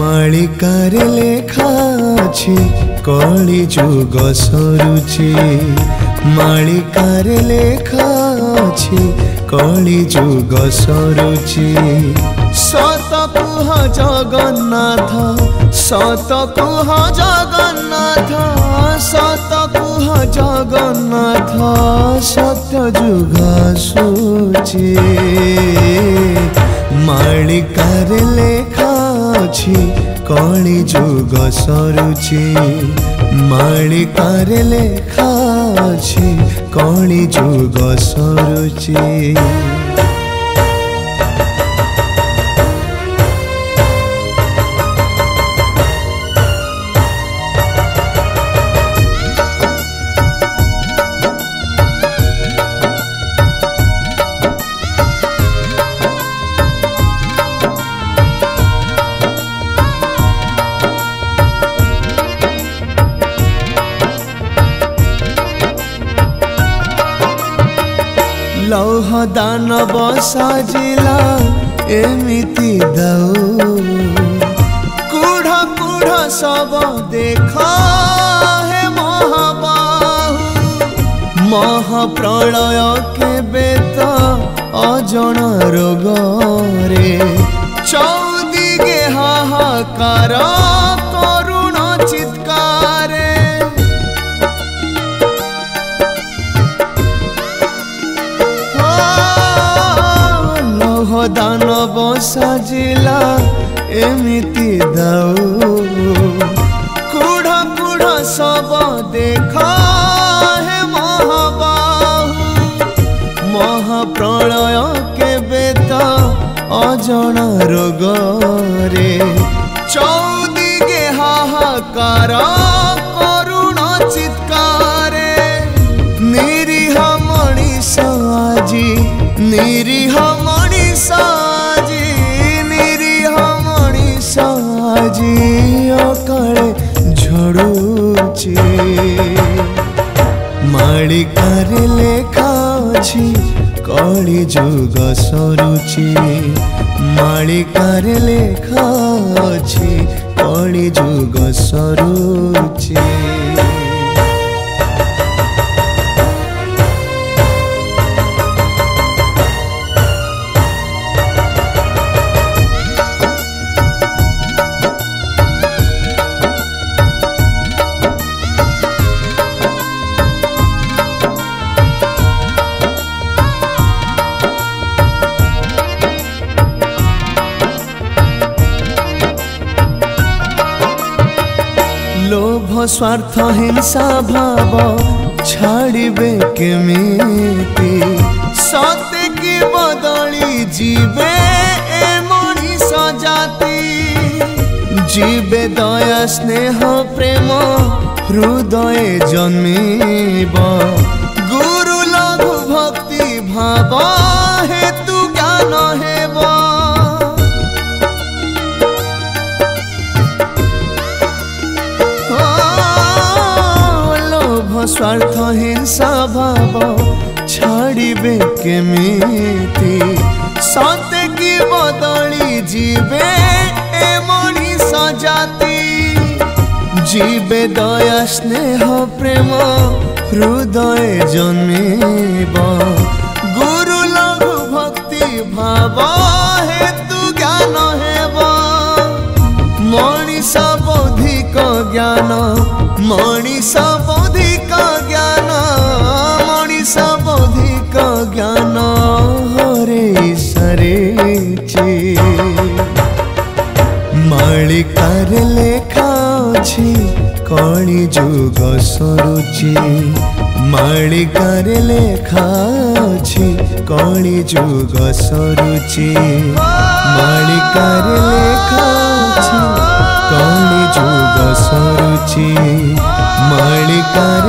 মালিকার লেখা আছে কলি যুগ সরুছে মালিকার লেখা আছে কলি যুগ সরুছে সত কুহ জগন্নাথ সত কুহ জগন্নাথ সত কুহ জগন্নাথ সত্য যুগ সূচি মালিকার লেখা ଅଛି କଳି ଯୁଗ ସରୁଛି ମାଳିକାରେ ଲେଖା ଅଛି କଳି ଯୁଗ ସରୁଛି लौह दान बसला एमती दौ कूढ़ कूढ़ सब देख हे महाबाहु महाप्रलय के बेत अजण रोग रे चौदी हाहाकार सजिला एमती दऊ कूढ़ कूढ़ सब देख हे महाबाहु महाप्रणय के बेत अजण रोग रे चौदी के हाहाकार करुण चित्कार निरीह मणिष आजी ପାରି ଲେଖା ଅଛି କଳି ଯୁଗ ସରୁଛି ମାଳିକାରେ ଲେଖା ଅଛି କଳି ଯୁଗ ସରୁଛି स्वार्थ हिंसा भाव छाड़े केमी सत के बदली जीवे मनीष जाति जीवे दया स्नेह प्रेम हृदय जन्म गुरु लघु भक्ति भाव है ସ୍ୱାର୍ଥହୀନ ସ୍ୱଭାବ ଛାଡ଼ିବେ କେମିତି ସତେ କି ବଦଳି ଯିବେ ଏ ମଣିଷ ଜାତି ଯିବେ ଦୟା ସ୍ନେହ ପ୍ରେମ ହୃଦୟ ଜନ୍ମିବ ଗୁରୁ ଲଘୁ ଭକ୍ତି ଭାବ କାଳିକାର ଲେଖା ଅଛି କଳି ଯୁଗ ସରୁଛି ମାଳିକାର ଲେଖା ଅଛି କଳି ଯୁଗ ସରୁଛି ମାଳିକାର ଲେଖା ଅଛି କଳି ଯୁଗ ସରୁଛି ମାଳିକାର